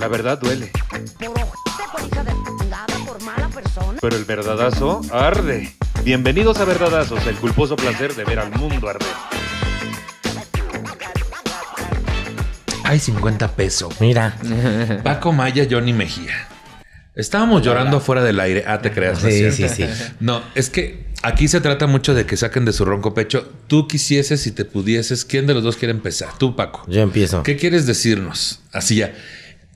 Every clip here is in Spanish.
La verdad duele. Por ojete, por hija de chingada, por mala persona. Pero el verdadazo arde. Bienvenidos a Verdadazos, el culposo placer de ver al mundo arder. Hay 50 pesos. Mira. Paco Maya, Johnny Mejía. Estábamos llorando fuera del aire. Ah, te creas. ¿no es Sí, sí, sí. No, es que aquí se trata mucho de que saquen de su ronco pecho. Tú quisieses y te pudieses. ¿Quién de los dos quiere empezar? Tú, Paco. Yo empiezo. ¿Qué quieres decirnos? Así ya.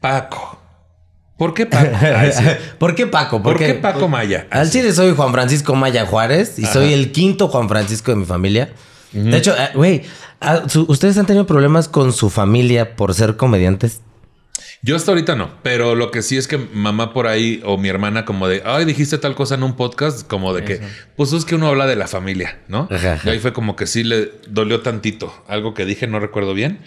Paco. ¿Por qué Paco? Ay, sí. ¿Por qué Paco? ¿Por qué Paco Maya? Al chile soy Juan Francisco Maya Juárez y soy el quinto Juan Francisco de mi familia. De hecho, eh, güey, ah, ¿ustedes han tenido problemas con su familia por ser comediantes? Yo hasta ahorita no, pero lo que sí es que mamá por ahí o mi hermana como de, ay, dijiste tal cosa en un podcast, como de que, pues es que uno habla de la familia, ¿no? Ajá, ajá. Y ahí fue como que sí le dolió tantito. Algo que dije, no recuerdo bien.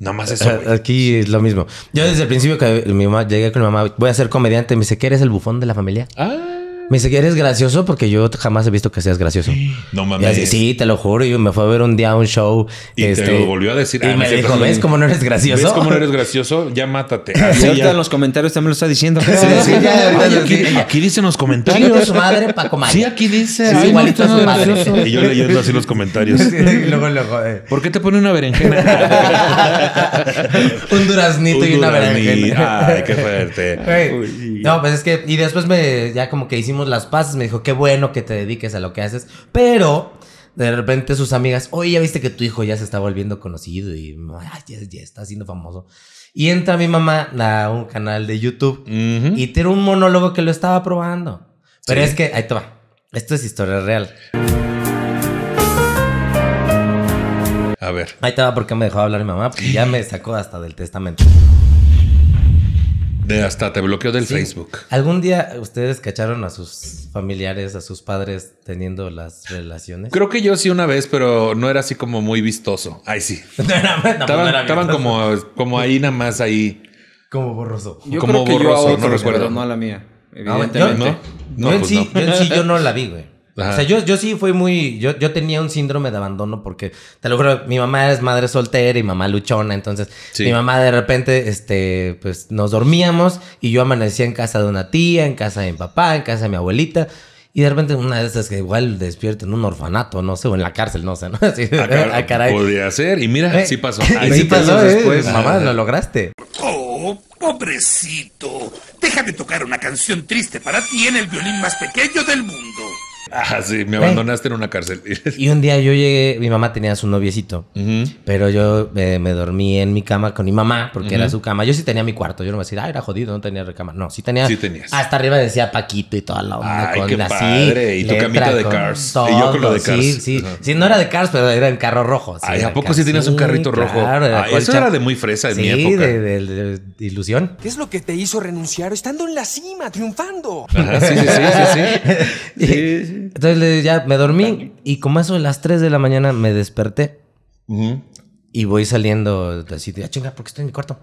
Nada más eso. Ah, güey. Aquí es lo mismo. Yo desde el principio que mi mamá llegué con mi mamá, voy a ser comediante, me dice que eres el bufón de la familia. Ah, Me dice que eres gracioso porque yo jamás he visto que seas gracioso. no mames. así, sí, te lo juro. Y me fue a ver un día a un show. este, Y te lo volvió a decir. Y Ah, me dijo, ¿ves cómo no eres gracioso? ¿Ves cómo no eres gracioso? Ya mátate. Y ahorita ya. en los comentarios también lo está diciendo. Sí, sí, ya, Ay, ya, aquí, sí. aquí dicen los comentarios. su madre, Paco Maya. Sí, aquí dice. Sí, Ay, igualito no, a su madre. gracioso. Y yo leyendo así los comentarios. Y luego, luego, eh, ¿Por qué te pone una berenjena? un duraznito y Un una durazni. berenjena. Ay, qué fuerte. Güey. No, pues es que, y después me, ya como que hicimos las paces, me dijo, qué bueno que te dediques a lo que haces, pero de repente sus amigas, oye, ya viste que tu hijo ya se está volviendo conocido y ay, ya, ya está siendo famoso. Y entra mi mamá a un canal de YouTube y tiene un monólogo que lo estaba probando. Pero Sí. es que, ahí te va, esto es historia real. A ver. Ahí te va porque me dejó hablar mi mamá, porque ya me sacó hasta del testamento. De hasta te bloqueó del Sí. Facebook. ¿Algún día ustedes cacharon a sus familiares, a sus padres teniendo las relaciones? Creo que yo sí una vez, pero no era así como muy vistoso. Ay, sí. No, no, no, pues estaban era estaban bien. como, como ahí nada más ahí. como borroso. Yo Como creo que yo a borroso, no recuerdo. pero no a la mía. Ah, Evidentemente. yo, ¿no? No, yo en pues sí, no. yo en sí yo no la vi, güey. Ajá. O sea, yo, yo sí fui muy. Yo, yo tenía un síndrome de abandono porque, te lo juro, mi mamá es madre soltera y mamá luchona. Entonces, Sí. mi mamá de repente, este, pues nos dormíamos y yo amanecía en casa de una tía, en casa de mi papá, en casa de mi abuelita. Y de repente, una de esas que igual despierto en un orfanato, no sé, o en la cárcel, no sé, ¿no? Así, Ah, car- ah, caray. Podría ser. Y mira, Eh, sí pasó. sí sí pasó, ¿eh? después. Mamá, lo lograste. Oh, pobrecito. Deja de tocar una canción triste para ti en el violín más pequeño del mundo. Ah, sí, me abandonaste en una cárcel. Y un día yo llegué, mi mamá tenía su noviecito. Pero yo eh, me dormí en mi cama con mi mamá, porque era su cama. Yo sí tenía mi cuarto. Yo no me decía, ah, era jodido, no tenía recama. No, sí tenía. Sí tenías. Hasta arriba decía Paquito y toda la onda. Ay, con qué así, padre. Y tu camita de Cars. Y yo con lo de Cars. Sí, sí. Sí, no era de Cars, pero era en carro rojo. sí, Ay, ¿a poco sí tenías un carrito rojo? Claro, era Ay, eso era de muy fresa en sí, mi época. De, de- de- de ilusión. ¿Qué es lo que te hizo renunciar estando en la cima, triunfando? Ajá, sí, sí, sí, sí, sí. Entonces le- ya me dormí y como eso de las 3 de la mañana me desperté. Ujú. Y voy saliendo así de, ah, chinga, ¿por qué estoy en mi cuarto?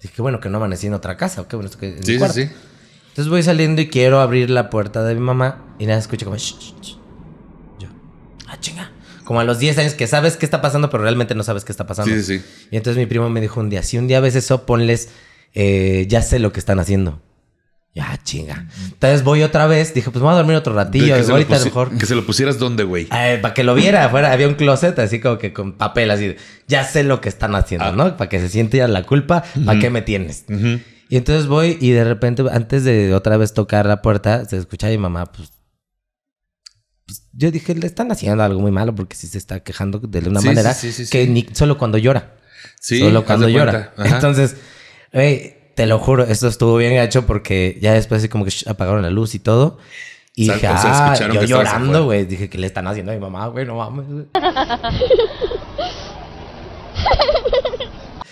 Dije, qué bueno que no amanecí en otra casa, o qué bueno estoy en mi Sí, sí, cuarto. sí. Entonces voy saliendo y quiero abrir la puerta de mi mamá y nada, escucho como, "Shh, shh, shh". Yo, ah, chinga. Como a los 10 años que sabes qué está pasando, pero realmente no sabes qué está pasando. Sí, sí, sí. Y entonces mi primo me dijo un día, si un día ves eso, ponles, eh, ya sé lo que están haciendo. Ya, chinga. Entonces voy otra vez, dije, pues me voy a dormir otro ratillo, que, ahorita lo mejor. que se lo pusieras donde, güey. para que lo viera afuera, había un closet así como que con papel, así de, ya sé lo que están haciendo, Ah. ¿no? Para que se siente ya la culpa, ¿para qué me tienes? Y entonces voy y de repente, antes de otra vez tocar la puerta, se escucha a mi mamá, pues, pues, yo dije, le están haciendo algo muy malo porque sí se está quejando de una Sí, manera sí, sí, sí, que ni solo cuando llora. Sí, solo cuando llora. Entonces, güey, te lo juro, esto estuvo bien hecho porque ya después así como que sh, apagaron la luz y todo. Y dije, o sea, ah, yo llorando, güey. Dije, ¿qué le están haciendo a mi mamá, güey? No mames, güey.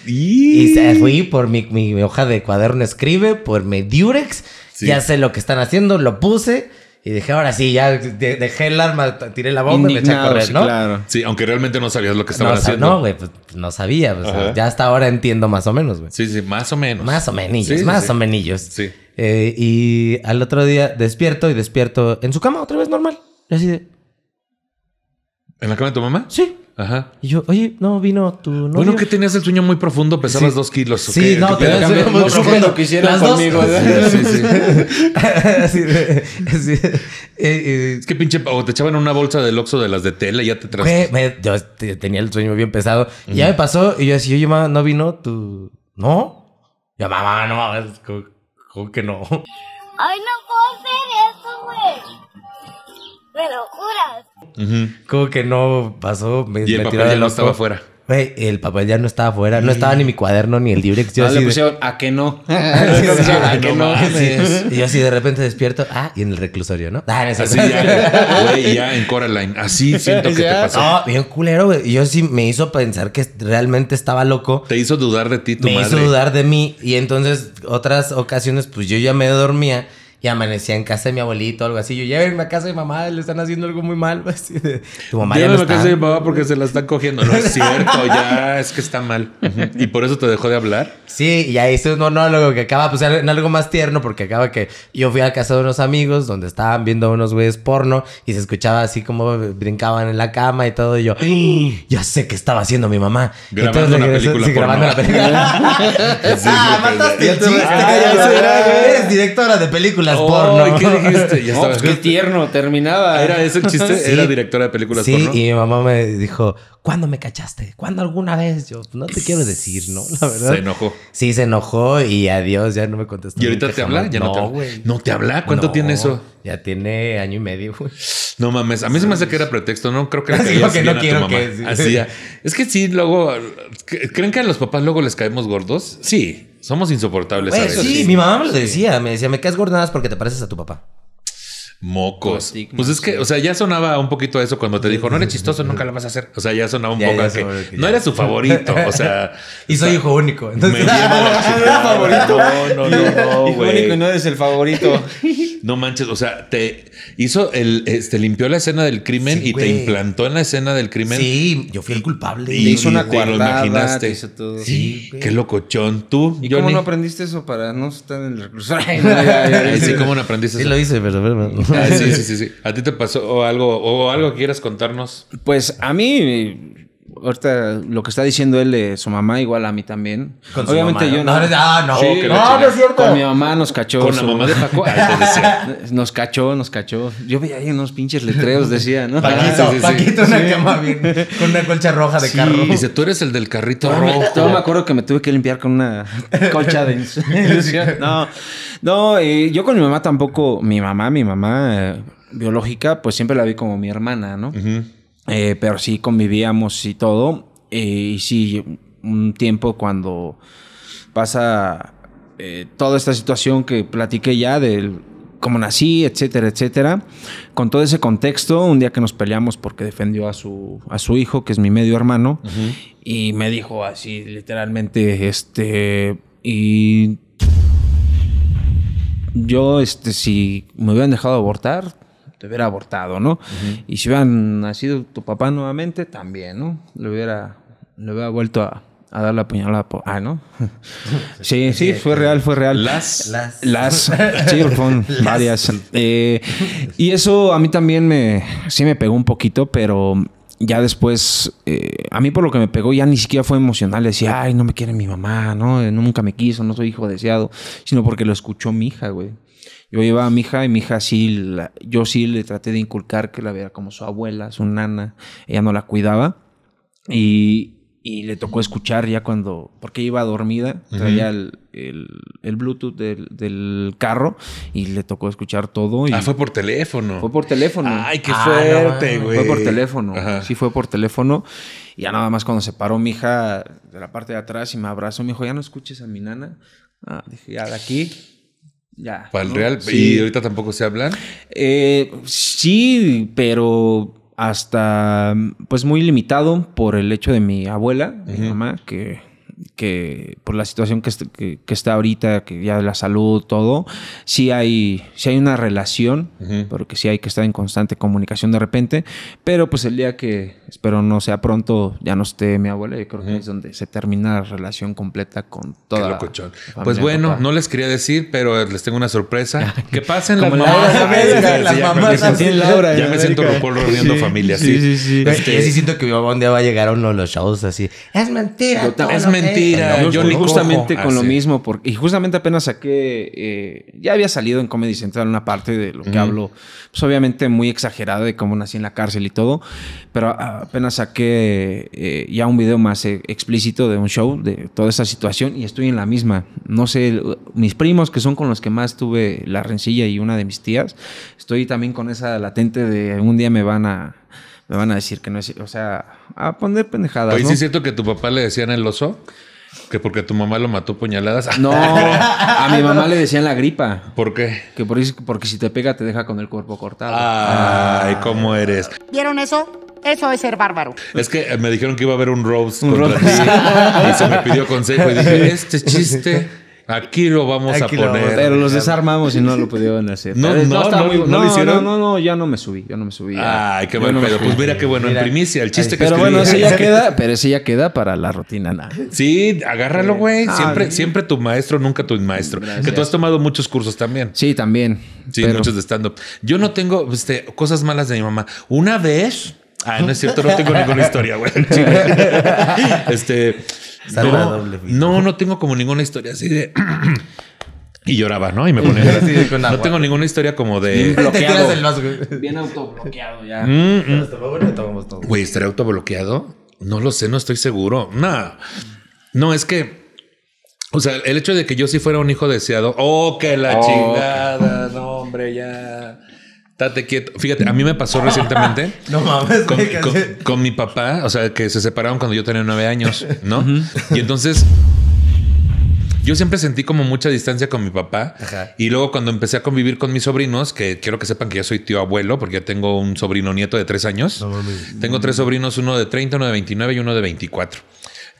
Y se fui por mi, mi hoja de cuaderno escribe, por mi Durex. Sí. Ya sé lo que están haciendo, lo puse. Y dije, ahora sí, ya de- dejé el arma, tiré la bomba y me eché a correr, sí, ¿no? claro. Sí, aunque realmente no sabías lo que estaban No, haciendo. no, güey, pues no sabía. o sea, Ajá. ya hasta ahora entiendo más o menos, güey. Sí, sí, más o menos. Más o menos, Sí, sí, más sí. o menos. Sí. Eh, y al otro día despierto y despierto en su cama otra vez normal. Y así de, ¿En la cama de tu mamá? sí. Ajá. Y yo, oye, no vino tu novio. Bueno, que tenías el sueño muy profundo, pesabas Sí. dos kilos. ¿o Sí, qué? no, ¿Qué pero era muy profundo. lo que hicieron conmigo. Sí, sí, eh, eh, Es que pinche, o te echaban una bolsa del Oxxo de las de tela y ya te traes. Yo te- tenía el sueño bien pesado. Y ya me pasó. Y yo decía, oye, mamá, ¿no vino tu...? ¿No? Ya, mamá, no. ¿Cómo, cómo que no? Ay, no puedo hacer eso, güey. ¿Me lo juras? ¿Cómo que no pasó? Me, Y el me papel ya no estaba afuera. Güey, el papel ya no estaba afuera. No estaba ni mi cuaderno ni el Durex. Yo Ah, así le de- pusieron a que no. Sí, Sí, sí, a que no. Sí. Y yo así de repente despierto. Ah, y en el reclusorio, ¿no? Ah, en Así ya, güey, ya en Coraline. Así siento que te pasó. No, bien culero, güey. Y yo sí me hizo pensar que realmente estaba loco. Te hizo dudar de ti tu me madre. hizo dudar de mí. Y entonces, otras ocasiones, pues yo ya me dormía y amanecía en casa de mi abuelito o algo así. Yo, llévenme a casa de mi mamá, le están haciendo algo muy mal. Así de, tu mamá ya no a casa de mi mamá porque se la están cogiendo. No es cierto, ya es que está mal. Y por eso te dejó de hablar. Sí, y ahí hice un monólogo que acaba pues en algo más tierno porque acaba que yo fui a casa de unos amigos donde estaban viendo unos güeyes porno y se escuchaba así como brincaban en la cama y todo y yo, ya sé qué estaba haciendo mi mamá. Grabando una regresé- película sí, grabando la película. Sí, ah, mataste el chiste. Ya ya. Eres directora de películas Oh, porno. ¿y ¿Qué dijiste? Ya No, pues estabas. qué tierno, terminaba. ¿Era ese el chiste? Sí. ¿Era directora de películas Sí, porno? y mi mamá me dijo, ¿cuándo me cachaste? ¿Cuándo alguna vez? Yo, no te quiero decir, ¿no? La verdad. Se enojó. Sí, se enojó y adiós, ya no me contestó. ¿Y ahorita te habla? Ya no, te habla. ¿No te habla? ¿Cuánto No, tiene eso? Ya tiene año y medio, güey. No mames, a mí se me hace que era pretexto, no creo que le como que no quiero que- sí. Así ya. Es que sí, luego ¿creen que a los papás luego les caemos gordos? Sí, somos insoportables a veces. sí, mi mamá me lo decía. Me decía, me caes gordadas porque te pareces a tu papá. Mocos. Pues es que, sí. o sea, ya sonaba un poquito eso cuando te dijo, no eres chistoso, nunca lo vas a hacer. O sea, ya sonaba un Ya, poco ya a que no ya. eres su favorito. O sea, Y soy hijo único. me Entonces, lleva la chingada. favorito. No, no, no, no, Hijo único y no eres el favorito. No manches, o sea, te hizo el, este, limpió la escena del crimen Sí, y güey. te implantó en la escena del crimen. sí, yo fui el culpable. Y Te hizo una te lo imaginaste. te hizo todo. Sí. Qué locochón. Tú, ¿Y Johnny? cómo no aprendiste eso para no estar en el reclusorio? Sí, ¿cómo no aprendiste Sí eso? lo hice, pero... pero- Ah, sí, sí, sí, sí. ¿A ti te pasó o algo, o algo que quieras contarnos? Pues a mí, ahorita lo que está diciendo él de su mamá, igual a mí también. Con su Obviamente mamá, yo ¿no? no. No, no, ah, no. Sí, no, no es cierto. Con mi mamá nos cachó. Con la mamá de Paco. Nos cachó, nos cachó. Yo veía ahí unos pinches letreros, decía, ¿no? Paquito, Ah, sí. Paquito, una cama bien, con una colcha roja de carro. Dice, tú eres el del carrito rojo. todo me acuerdo que me tuve que limpiar con una colcha de ilusión. No, no, eh, yo con mi mamá tampoco, mi mamá, mi mamá eh, biológica, pues siempre la vi como mi hermana, ¿no? Ujú. Eh, pero sí convivíamos y todo. Eh, y sí, un tiempo cuando pasa eh, toda esta situación que platiqué ya del cómo nací, etcétera, etcétera. Con todo ese contexto, un día que nos peleamos porque defendió a su, a su hijo, que es mi medio hermano, y me dijo así, literalmente, este, y yo, este, si me hubieran dejado abortar, te hubiera abortado, ¿no? Y si hubieran nacido tu papá nuevamente, también, ¿no? Le hubiera, le hubiera vuelto a, a dar la puñalada. po- Ah, ¿no? sí, sí, fue real, fue real. Las. Las... Las, sí, fueron varias. Eh, y eso a mí también me, sí me pegó un poquito, pero ya después, eh, a mí por lo que me pegó ya ni siquiera fue emocional. Decía, ay, no me quiere mi mamá, ¿no? Nunca me quiso, no soy hijo deseado, sino porque lo escuchó mi hija, güey. Yo llevaba a mi hija y mi hija sí, la- yo sí le traté de inculcar que la viera como su abuela, su nana. Ella no la cuidaba. Y, y le tocó escuchar ya cuando, porque iba dormida, traía el, el- el Bluetooth del, del carro y le tocó escuchar todo. Y Ah, fue por teléfono. fue por teléfono. Ay, qué Ah, fuerte, no, güey. Fue por teléfono. Ajá. Sí, fue por teléfono. Y ya nada más cuando se paró mi hija de la parte de atrás y me abrazó, me dijo, ya no escuches a mi nana. Ah, dije, ya de aquí, ya. Para el ¿no? real. Sí. Y ahorita tampoco se hablan. Eh, sí, pero hasta pues muy limitado por el hecho de mi abuela, mi mamá, que que por la situación que, est- que- que está ahorita, que ya la salud, todo, sí hay, sí hay una relación, porque sí hay que estar en constante comunicación de repente, pero pues el día que espero no sea pronto, ya no esté mi abuela, yo creo que es donde se termina la relación completa con Qué toda la locochón. familia Pues bueno, papá. no les quería decir, pero les tengo una sorpresa. Que pasen las mamás. Las ya me- mamás ya siento. RuPaul reuniendo Sí, familia, sí, sí. sí, sí. Yo sí siento que mi mamá un día va a llegar a uno de los shows así. Es mentira. Es mentira. Es". Yo, yo ni justamente con Ah, lo sí. mismo, porque, y justamente apenas saqué, eh, ya había salido en Comedy Central una parte de lo que hablo, pues obviamente muy exagerada de cómo nací en la cárcel y todo, pero a- apenas saqué eh, ya un video más eh, explícito de un show de toda esa situación y estoy en la misma. No sé, mis primos que son con los que más tuve la rencilla y una de mis tías, estoy también con esa latente de un día me van a... Me van a decir que no es, o sea, a poner pendejadas. Oye, ¿no? ¿sí es cierto que a tu papá le decían el oso? Que porque tu mamá lo mató puñaladas. No, a mi mamá le decían la gripa. ¿Por qué? Que por eso- porque si te pega te deja con el cuerpo cortado. Ay, ¿cómo eres? ¿Vieron eso? Eso es ser bárbaro. Es que me dijeron que iba a haber un roast Un contra ti. Y se me pidió consejo y dije, este chiste aquí lo vamos Aquí a lo poner. vamos Pero los desarmamos y no lo pudieron hacer. No, Pero no, no, ¿no lo hicieron? No, no, no, ya no me subí, ya no me subí. ya. Ay, qué Ya buen no me pedo. subí. Pues mira qué bueno, Mira. en primicia, el chiste que Pero escribí. bueno, ese ya queda, pero ese ya queda para la rutina, nada. Sí, agárralo, güey. Ah, Siempre, siempre tu maestro, nunca tu maestro. Que tú has tomado muchos cursos también. Sí, también. Sí, pero- muchos de stand-up. Yo no tengo este, cosas malas de mi mamá. Una vez. Ah, no es cierto, no tengo ninguna historia, güey. este. Sale la No, doble no, no tengo como ninguna historia así de. Y lloraba, ¿no? Y me ponía. Sí, con no agua. tengo ninguna historia como de. El vaso, güey. Bien autobloqueado ya. Mm, mm. Bueno, tomamos todo. Güey, ¿estaré autobloqueado? No lo sé, no estoy seguro. No. No, es que. O sea, el hecho de que yo sí fuera un hijo deseado. Oh, que la Oh, chingada. No, hombre, ya. Date quieto. Fíjate, a mí me pasó recientemente. No mames, Con, mi papá, o sea, que se separaron cuando yo tenía nueve años, ¿no? Y entonces yo siempre sentí como mucha distancia con mi papá. Ajá. Y luego cuando empecé a convivir con mis sobrinos, que quiero que sepan que yo soy tío abuelo, porque ya tengo un sobrino nieto de tres años. Tengo tres sobrinos, uno de 30, uno de 29 y uno de 24.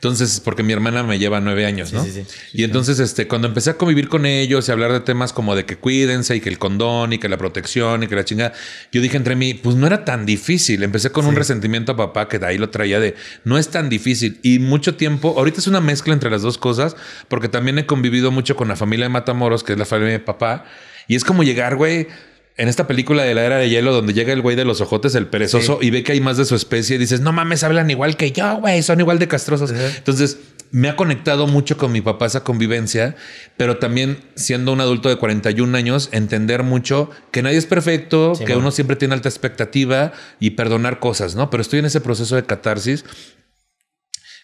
Entonces, porque mi hermana me lleva nueve años, ¿no? sí, sí. y entonces, este, cuando empecé a convivir con ellos y hablar de temas como de que cuídense y que el condón y que la protección y que la chingada, yo dije entre mí, pues no era tan difícil. Empecé con un resentimiento a papá que de ahí lo traía de no es tan difícil. Y mucho tiempo, ahorita es una mezcla entre las dos cosas, porque también he convivido mucho con la familia de Matamoros, que es la familia de papá. Y es como llegar, güey. En esta película de la era de hielo, donde llega el güey de los ojotes, el perezoso, y ve que hay más de su especie, dices, no mames, hablan igual que yo, güey, son igual de castrosos. Entonces, me ha conectado mucho con mi papá esa convivencia, pero también siendo un adulto de 41 años, entender mucho que nadie es perfecto, Sí, que man. uno siempre tiene alta expectativa y perdonar cosas, ¿no? Pero estoy en ese proceso de catarsis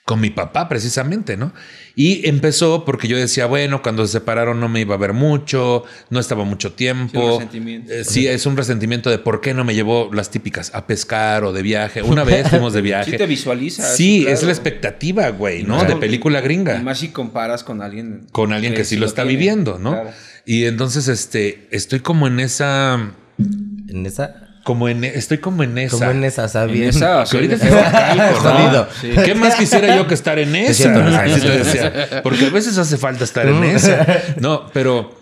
con mi papá precisamente, ¿no? Y empezó porque yo decía, bueno, cuando se separaron no me iba a ver mucho, no estaba mucho Sí, un tiempo. resentimiento. Eh, sí, es un resentimiento de por qué no me llevó las típicas a pescar o de viaje. Una vez fuimos de viaje. Sí te visualizas. Sí, claro. es la expectativa, güey, ¿no? Claro. De película Y gringa. más si comparas con alguien. Con alguien que sí lo está tiene. viviendo, ¿no? Claro. Y entonces, este, estoy como en esa, En esa. Como en, estoy como en esa. Como en esa, En ¿sabes? esa, Que ahorita. ¿Qué más quisiera yo que estar en esa? decía. Porque a veces hace falta estar en esa. No, pero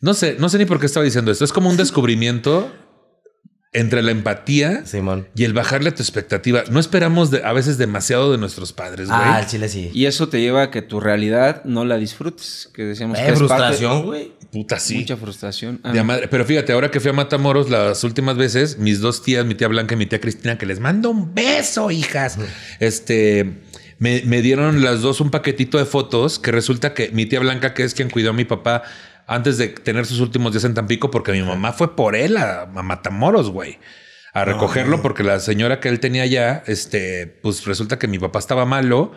no sé, no sé ni por qué estaba diciendo esto. Es como un descubrimiento entre la empatía Simón. y el bajarle a tu expectativa. No esperamos de- a veces demasiado de nuestros padres, güey. Ah, chile sí. Y eso te lleva a que tu realidad no la disfrutes. Que decíamos que Eh, frustración, güey. Puta, sí. Mucha frustración. Ah, De a madre. Pero fíjate, ahora que fui a Matamoros las últimas veces, mis dos tías, mi tía Blanca y mi tía Cristina, que les mando un beso, hijas. Este me, me dieron las dos un paquetito de fotos que resulta que mi tía Blanca, que es quien cuidó a mi papá antes de tener sus últimos días en Tampico, porque mi mamá fue por él a, a Matamoros, güey. A recogerlo porque la señora que él tenía allá, este, pues resulta que mi papá estaba malo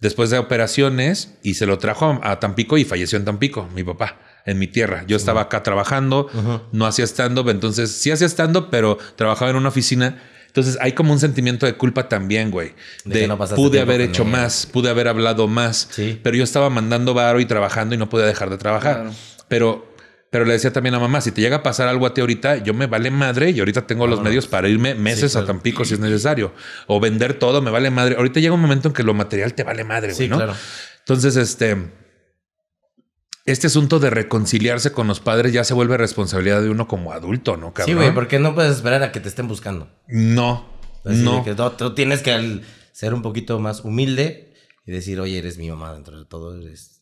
después de operaciones y se lo trajo a, a Tampico y falleció en Tampico, mi papá, en mi tierra. Yo estaba acá trabajando, no hacía stand-up, entonces sí hacía stand-up, pero trabajaba en una oficina. Entonces hay como un sentimiento de culpa también, güey. De De, que no pude haber hecho ella. más, pude haber hablado más, Sí. pero yo estaba mandando varo y trabajando y no podía dejar de trabajar. Claro. Pero Pero le decía también a mamá, si te llega a pasar algo a ti ahorita, yo me vale madre y ahorita tengo los medios para irme meses a Tampico si es necesario. O vender todo, me vale madre. Ahorita llega un momento en que lo material te vale madre, güey, Sí, ¿no? claro. Entonces, este... Este asunto de reconciliarse con los padres ya se vuelve responsabilidad de uno como adulto, ¿no, cabrón? Sí, güey, porque no puedes esperar a que te estén buscando. No, Así no. que tú, tú tienes que ser un poquito más humilde y decir, oye, eres mi mamá dentro de todo. Eres...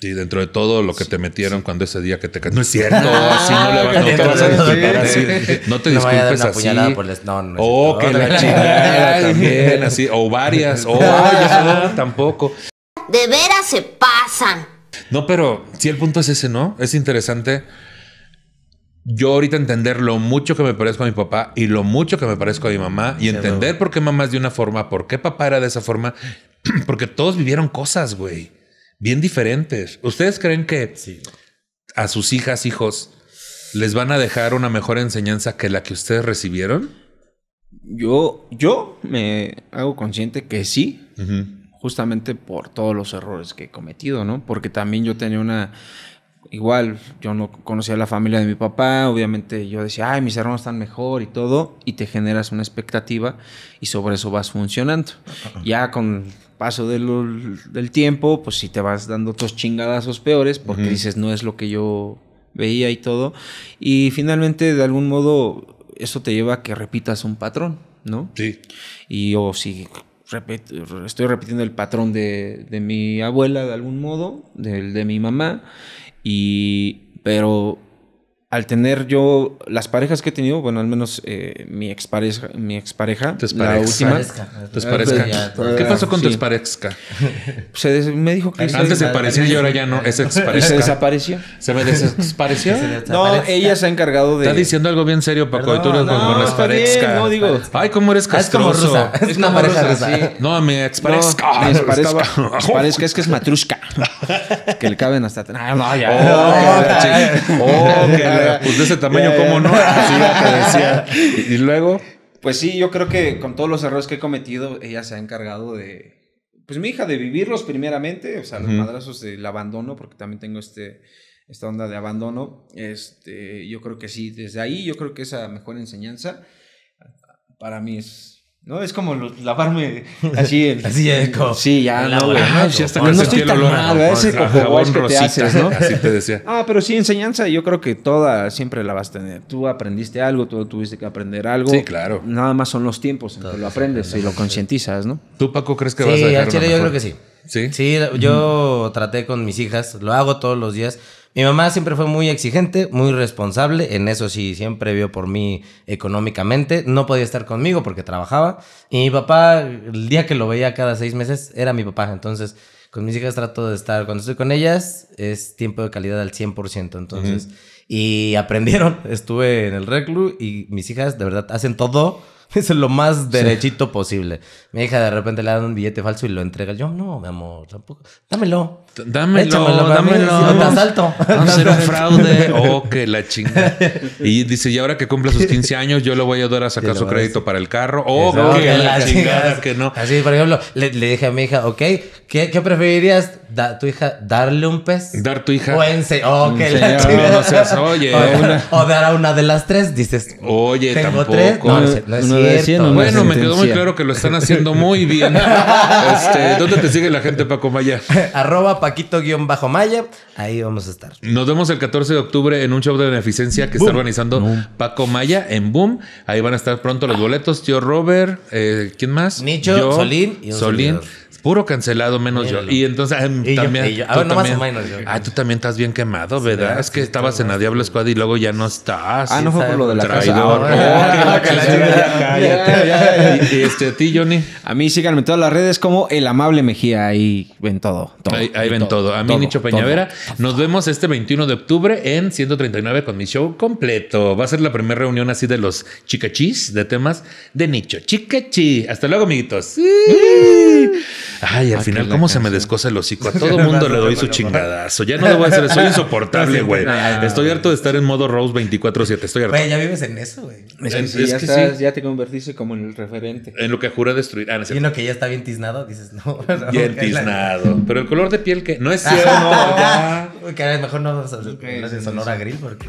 Sí, dentro de todo lo que te metieron cuando ese día que te... No es cierto, así no le vas, no te vas a disculpar así. No te No me vaya a dar disculpes una así. puñalada por el- no, no Oh, que la chingada también, así. O varias. Oh, ya, no, tampoco. De veras se pasan. No, pero sí, el punto es ese, ¿no? Es interesante. Yo ahorita entender lo mucho que me parezco a mi papá y lo mucho que me parezco a mi mamá y entender por qué mamá es de una forma, por qué papá era de esa forma, porque todos vivieron cosas, güey, bien diferentes. ¿Ustedes creen que a sus hijas, hijos, les van a dejar una mejor enseñanza que la que ustedes recibieron? Yo, yo me hago consciente que sí. Justamente por todos los errores que he cometido, ¿no? Porque también yo tenía una... Igual, yo no conocía la familia de mi papá, obviamente yo decía, ay, mis hermanos están mejor y todo, y te generas una expectativa y sobre eso vas funcionando. Ya con paso de lo- del tiempo, pues sí te vas dando otros chingadazos peores porque dices, no es lo que yo veía y todo. Y finalmente, de algún modo, eso te lleva a que repitas un patrón, ¿no? Sí. Y yo sí estoy repitiendo el patrón de, de mi abuela de algún modo, del de mi mamá. Y. Pero al tener yo las parejas que he tenido, bueno, al menos eh, mi expareja, mi expareja, la última. Tu ¿Qué pasó con tu Sí. expareja? se des- me dijo que Antes se parecía y ahora ya no. Es se expareja. desapareció. ¿Se me desapareció? No, ella se ha encargado de. Estás diciendo algo bien serio, Paco, y tú eres no, está no, digo- Ay, cómo eres Ah, es como castroso. rusa. Es una como pareja rusa, sí. No, mi No, expareja. mi expareja es que es matrushka. que le caben hasta. No, no, Oh, ya. oh, pues de ese tamaño, Ya, ya. ¿cómo no? Así ya te decía. Y, y luego, Pues sí, yo creo que con todos los errores que he cometido, ella se ha encargado de. Pues mi hija, de vivirlos primeramente, o sea, los madrazos del abandono, porque también tengo este, esta onda de abandono. Este, yo creo que sí, desde ahí yo creo que esa mejor enseñanza para mí es. No, es como lavarme así. el- Así es como- Sí, ya, no, güey. ¿no? Ya sentí estoy tan olor mal, ¿verdad? Ese coco que te haces, ¿no? Así te decía. Ah, pero sí, enseñanza, yo creo que toda siempre la vas a tener. Tú aprendiste algo, tú tuviste que aprender algo. Sí, claro. Nada más son los tiempos en que lo aprendes y lo concientizas, ¿no? ¿Tú, Paco, crees que vas a Sí, dejar al chile una yo creo que sí. ¿Sí? Sí, yo traté con mis hijas, lo hago todos los días. Mi mamá siempre fue muy exigente, muy responsable, en eso sí, siempre vio por mí económicamente. No podía estar conmigo porque trabajaba. Y mi papá, el día que lo veía cada seis meses, era mi papá. Entonces, con mis hijas trato de estar, cuando estoy con ellas, es tiempo de calidad al 100%. Entonces, y aprendieron, estuve en el reclu y mis hijas de verdad hacen todo. Es lo más derechito posible. Mi hija de repente le dan un billete falso y lo entrega. Yo, no, mi amor, tampoco. Dámelo. Dámelo, Échamelo mí, dámelo. si no te asalto. Hacer un fraude. Oh, que la chinga. Y dice, y ahora que cumple sus 15 años, yo le voy a ayudar a sacar su lo crédito para el carro. Oh, No, que la la chingada que no. Así, por ejemplo, le, le dije a mi hija, ok, ¿qué, qué preferirías? Da- ¿Tu hija darle un pez? Dar tu hija. O ense oh, que la chingada. No seas, oye, o, una- o dar a una de las tres, dices. Oye, Tengo tampoco. tres. No, no es, no es Uno de cierto. cien, Bueno, me quedó muy claro que lo están haciendo muy bien. Este, ¿Dónde te sigue la gente, Paco Maya? Arroba Paquito-Maya. Ahí vamos a estar. Nos vemos el 14 de octubre en un show de beneficencia que está organizando Paco Maya en Boom. Ahí van a estar pronto los boletos. Tío Robert, eh, ¿quién más? Nicho, Solín y un Solín. servidor. Puro cancelado, menos Míralo. yo. Y entonces Y yo- también. y yo. tú Ah, no más también- o menos yo. Ah, tú también estás bien quemado, ¿verdad? es que Sí, estabas en la Diablo Squad y luego ya no estás. Ah, no fue por lo de la casa. Traidor. Ah, Y, este, a ti, Johnny. A mí síganme en todas las redes como El Amable Mejía. Ahí ven todo. todo Ahí, ven todo. A mí, Nicho. Peñavera. Nos vemos este 21 de octubre en 139 con mi show completo. Va a ser la primera reunión así de los chicachis de temas de Nicho. Chicachi. Hasta luego, amiguitos. Sí. Ay, al Ah, final, que ¿cómo se me descosa el hocico? A todo mundo le doy su chingadazo. Ya no debo hacer Soy insoportable, güey. Estoy harto de estar en modo Rose 24-7. Estoy harto. Güey, ya vives en eso, güey. Es que, Es- sí, es ya, que estás- sí. ya te convertiste como en el referente. En lo que jura destruir. Ah, no es Y uno que ya está bien tiznado, dices, no. no, Bien que la- tiznado. Pero el color de piel que. No es cierto. ya. Uy, que mejor no vamos a hablar de Sonora Grill porque.